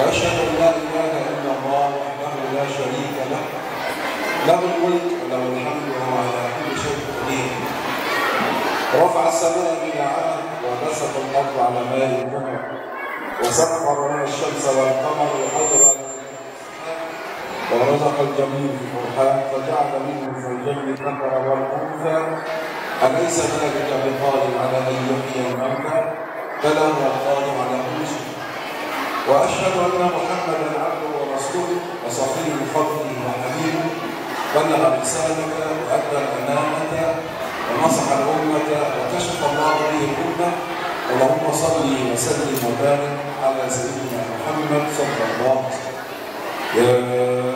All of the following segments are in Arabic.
وأشهد أن لا إله إلا الله وحده لا شريك له. له الملك وله الحمد وهو على كل شيء قدير. رفع السماء بلا عمل وبسط الأرض على ماء الجمع وسخر لنا الشمس والقمر وقدر ورزق الجميع في القرآن فجعل منه زوجين الذكر والأنثى. أليس ذلك بقادر على أن يحيي الموتى؟ بلى هو القادر على كل شيء وأشهد أن محمدا عبده ورسوله وصفيه فضله وحبيبه بلغ الرسالة وأدى الأمانة ونصح الأمة وكشف الله به الأمة. اللهم صل وسلم وبارك على سيدنا محمد صلى الله عليه وسلم.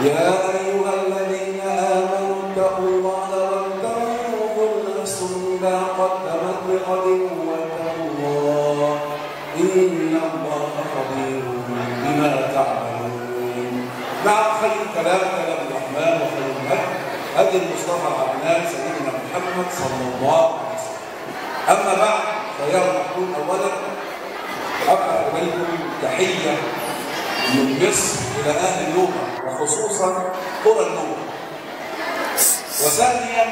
يا أيها الذين آمنوا اتقوا الله ولتنظر ما قدمت لغد واتقوا الله. إن الله خبير بما تعملون. مع خير كلام كلام الرحمن وخير الهدي هدي المصطفى العدنان سيدنا محمد صلى الله عليه وسلم. أما بعد فيا محمود أولا أبقى إليكم تحية من مصر إلى أهل النوبة وخصوصا قرى النوبة وثانيا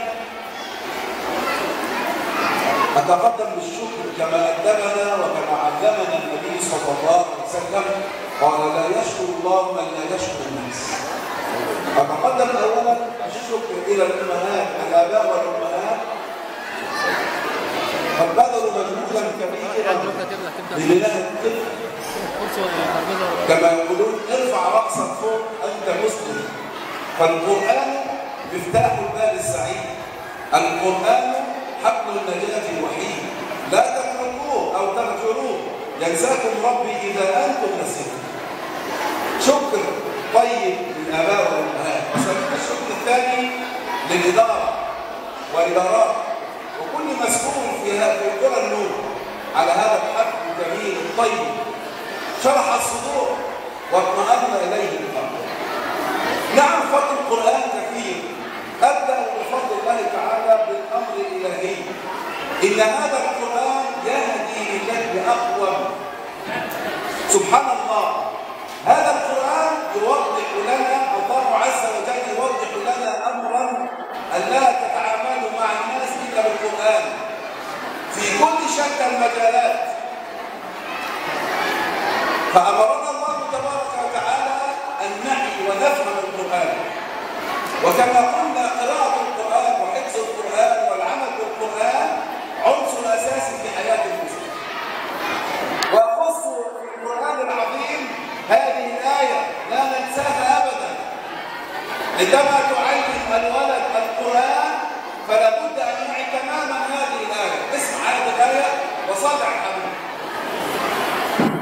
أتقدم بالشكر كما أدبنا وكما علمنا النبي صلى الله عليه وسلم قال لا يشكر الله من لا يشكر الناس. أتقدم أولا الشكر إلى الأمهات الآباء والأمهات. قد بذلوا مجهودا كبيرا لبناء الطفل. كما يقولون ارفع رأسك فوق أنت مسلم. فالقرآن مفتاح الباب السعيد. القرآن حبل النجاة الوحيد لا تتركوه أو تغفروه ينساكم ربي إذا أنتم نسيتم. شكر طيب للآباء والأمهات. وسبب الشكر الثاني للإدارة والإدارات. وكل مسؤول في في قرى النور على هذا الحفل الجميل الطيب. شرح الصدور واطمأن إليه القلب نعم فضل القرآن كثير. أبدأ بفضل الله تعالى بالأمر الإلهي. إن هذا القرآن يهدي للجد أقوم. سبحان الله. هذا القرآن يوضح لنا الله عز وجل يوضح لنا أمرا ألا تتعاملوا مع الناس إلا بالقرآن. في كل شتى المجالات فأمرنا الله تبارك وتعالى أن نعي ونفهم القرآن. وكما قلنا قراءة القرآن وحفظ القرآن والعمل بالقرآن عنصر أساسي في حياة المسلم. وأخص في القرآن العظيم هذه الآية لا ننساها أبدا. عندما تعلم الولد القرآن فلا بد أن يعي تماما هذه الآية اسمع هذه الآية وصدع حبيبي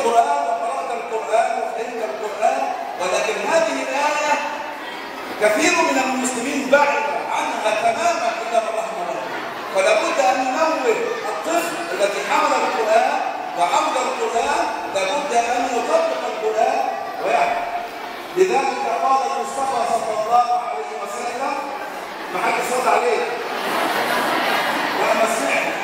القرآن وقرأت القرآن وفهمت القرآن ولكن هذه الآية كثير من المسلمين بعد عنها تماما إلا من رحم الله فلا بد أن ننوه الطفل الذي حمل القرآن وحفظ القرآن لابد أن يطبق القرآن. ويعلم لذلك قال المصطفى صلى الله عليه وسلم ما حد صوت عليه؟ وأنا سمعت.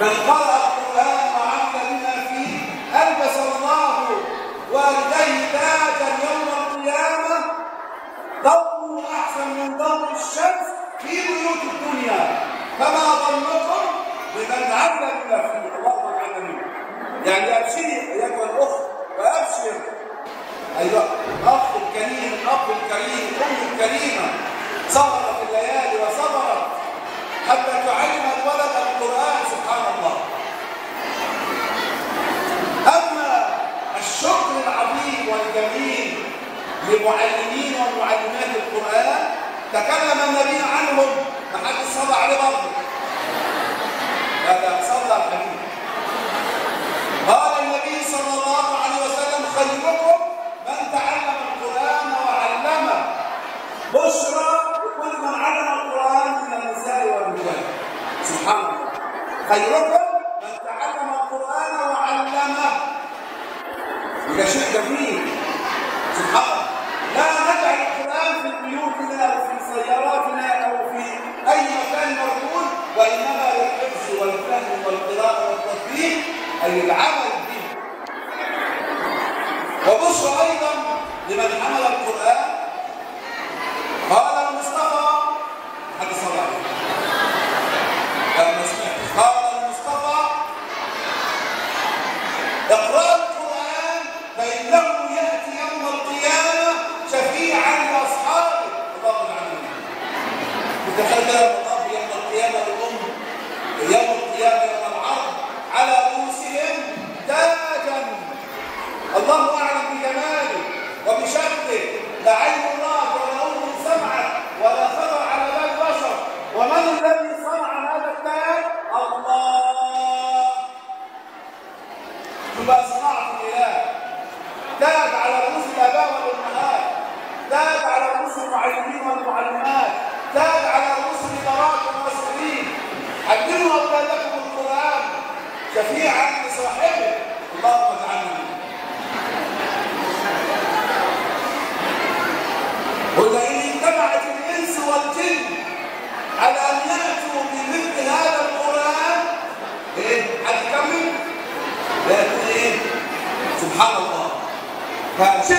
من قرأ القرآن وعمل بما فيه ألبس الله والديه تاجا يوم القيامة. ضوء أحسن من ضوء الشمس في بيوت الدنيا. فما ظنكم بمن عمل بما فيه. اللهم اجعلنا منه. يعني أبشري أيها الأخت وأبشر. أيها الأخ الكريم الأخ الكريم الأم الكريمة صبرت الليالي وصبرت. حتى تعلم الولد القرآن سبحان الله أما الشكر العظيم والجميل لمعلمين ومعلمات القرآن تكلم النبي عنهم ما حد صلى عليه برضه هذا صلى الحديث قال النبي صلى الله عليه وسلم خيركم من تعلم القرآن وعلمه بشرى لكل من علم القرآن من النساء والرجال. سبحان الله. خيركم من تعلم القرآن وعلمه. وده شيء جميل. سبحان الله. أي العمل به. وبشرى أيضا لمن حمل القرآن قال المصطفى حد صلى عليه لما سمعت قال المصطفى اقرأ القرآن فإنه يأتي يوم القيامة شفيعا لأصحابه الله العالمين متخيل الله يوم القيامة الأم يوم القيامة يوم العرض على رؤوسهم تاجا الله أعلم بجماله وبشكله لا عين الله ولا أذن سمعت ولا خطر على بال بشر ومن الذي صنع هذا التاج؟ الله تبقى صناعة الإله تاج على رؤوس الآباء والأمهات تاج على رؤوس المعلمين والمعلمات تاج على رؤوس الإدارات والمسؤولين علموا أولادكم القرآن شفيعا لصاحبه اللهم اجعلنا ولئن اجتمعت الإنس والجن على أن يأتوا بمثل هذا القرآن إيه؟ هتكمل؟ لكن إيه؟ سبحان الله فشيء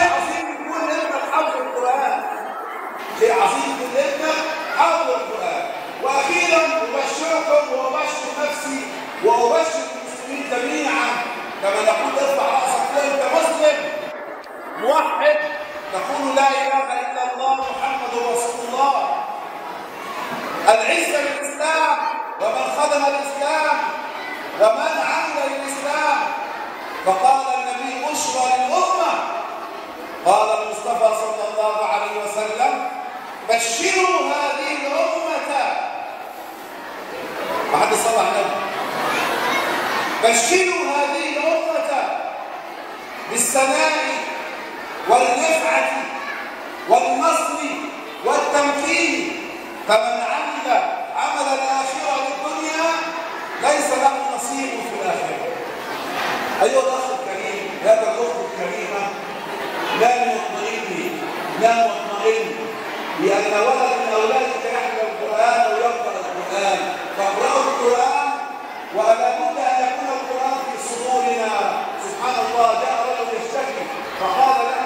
موحد. تقول لا إله إلا الله محمد رسول الله. العزة للإسلام ومن خدم الإسلام ومن عمل للإسلام فقال النبي بشرى للأمة. قال المصطفى صلى الله عليه وسلم بشروا هذه الأمة. بعد صلى على بشروا هذه الأمة والرفعة والنصر والتمكين فمن عمل عمل الآخرة للدنيا ليس له نصيب في الآخرة. أيها الأخ الكريم هذا الأخت الكريمة لا مطمئن لا مطمئن لأن ولد من أولادك يحمل القرآن ويقرأ القرآن. فاقرأوا القرآن ولا بد أن يكون القرآن في صدورنا. سبحان الله جاء رجل يشتكي فقال له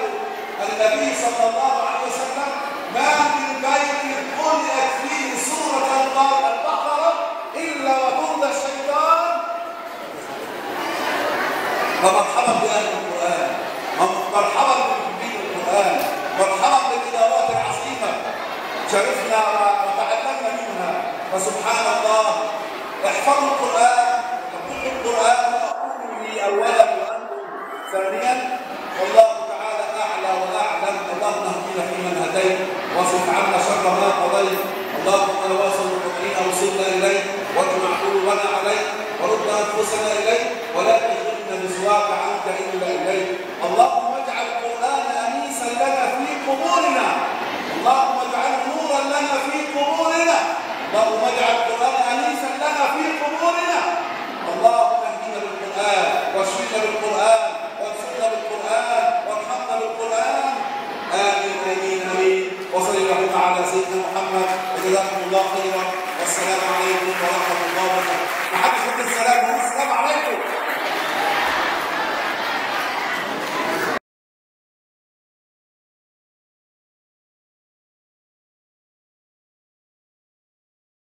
النبي صلى الله عليه وسلم ما من بيت قرأت فيه سورة البقرة إلا وطرد الشيطان فمرحبا بأهل القرآن. مرحبا بمحبين القرآن. مرحبا بالإدارات العظيمة. شرفنا وتعلمنا منها. فسبحان الله. احفظوا القرآن. وكل القرآن وأقول لي أولا وأنتم ثانيا. والله تعالى أعلى وأعلم. اللهم اهدنا فيمن هديت. واصرف عنا شر ما قضيت. اللهم أنا واصل المؤمنين اوصلنا إليك. واجمع قلوبنا عليك. ورد أنفسنا إليك. سيدنا محمد وجزاكم الله خيرا والسلام عليكم ورحمة الله وبركاته. محدش السلام السلام عليكم.